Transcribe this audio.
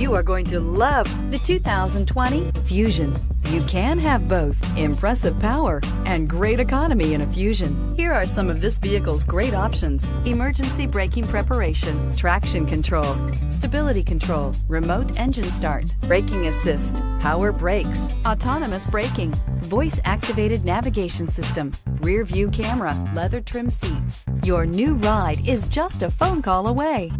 You are going to love the 2020 Fusion. You can have both impressive power and great economy in a Fusion. Here are some of this vehicle's great options. Emergency braking preparation, traction control, stability control, remote engine start, braking assist, power brakes, autonomous braking, voice activated navigation system, rear view camera, leather trim seats. Your new ride is just a phone call away.